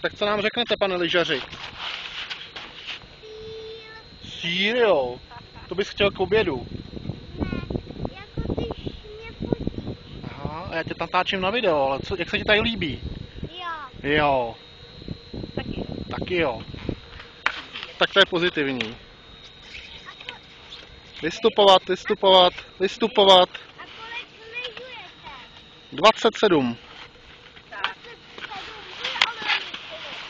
Tak co nám řeknete, pane lyžaři? Sír, jo. To bys chtěl k obědu. Ne, jako. Aha, a já tě natáčím na video, ale co, jak se ti tady líbí? Jo. Jo, Taky. taky jo. Tak to je pozitivní. Vystupovat, vystupovat, vystupovat. A kolik lyžujete? 27. Tak. 27, ale lyžujete. To je. To jedeme. No a zase poslouchej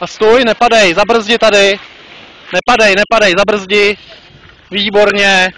A stůj, nepadej, zabrzdi tady. Nepadej, nepadej, zabrzdi. Výborně.